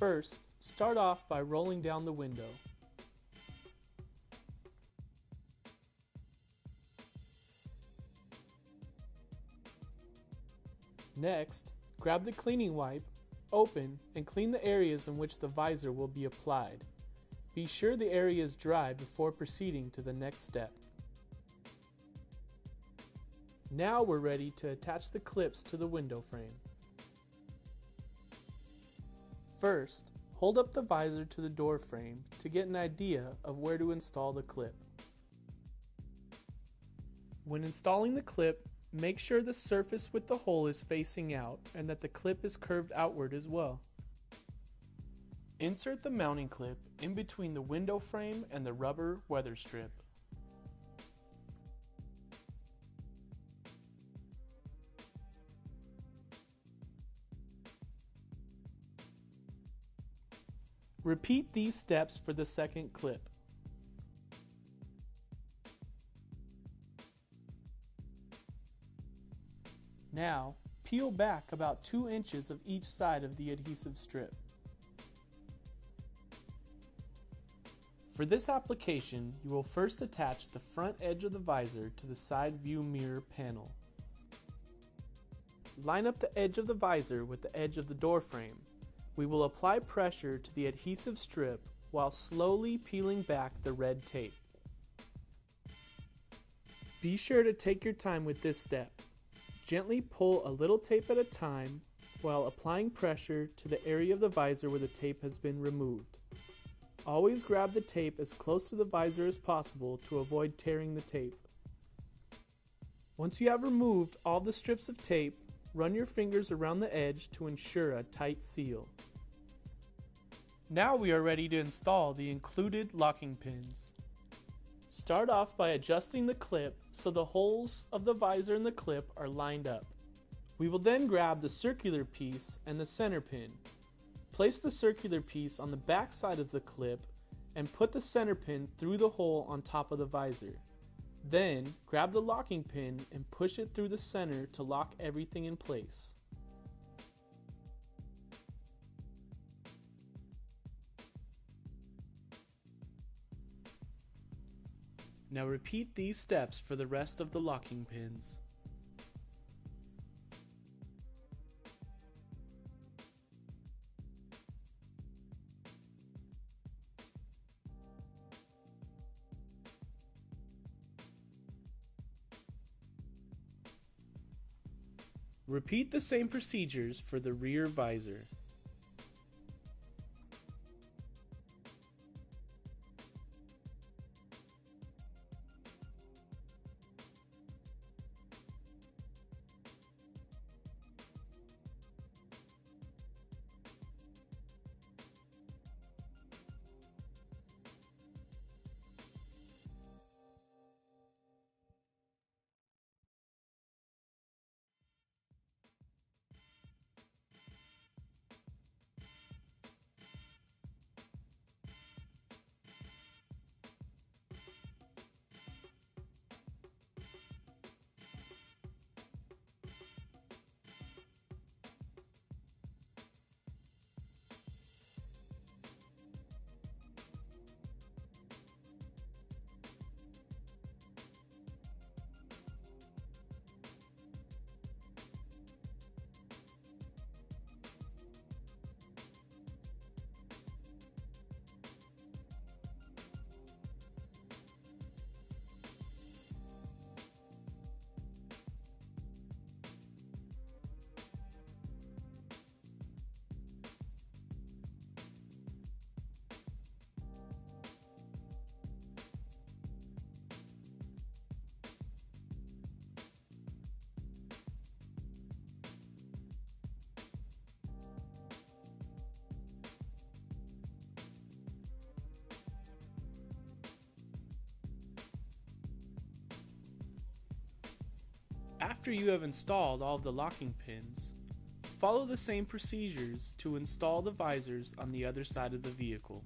First, start off by rolling down the window. Next, grab the cleaning wipe, open, and clean the areas in which the visor will be applied. Be sure the area is dry before proceeding to the next step. Now we're ready to attach the clips to the window frame. First, hold up the visor to the door frame to get an idea of where to install the clip. When installing the clip, make sure the surface with the hole is facing out and that the clip is curved outward as well. Insert the mounting clip in between the window frame and the rubber weather strip. Repeat these steps for the second clip. Now, peel back about 2 inches of each side of the adhesive strip. For this application, you will first attach the front edge of the visor to the side view mirror panel. Line up the edge of the visor with the edge of the door frame. We will apply pressure to the adhesive strip while slowly peeling back the red tape. Be sure to take your time with this step. Gently pull a little tape at a time while applying pressure to the area of the visor where the tape has been removed. Always grab the tape as close to the visor as possible to avoid tearing the tape. Once you have removed all the strips of tape, run your fingers around the edge to ensure a tight seal. Now we are ready to install the included locking pins. Start off by adjusting the clip so the holes of the visor and the clip are lined up. We will then grab the circular piece and the center pin Place the circular piece on the back side of the clip and put the center pin through the hole on top of the visor. Then, grab the locking pin and push it through the center to lock everything in place. Now repeat these steps for the rest of the locking pins. Repeat the same procedures for the rear visor. After you have installed all of the locking pins, follow the same procedures to install the visors on the other side of the vehicle.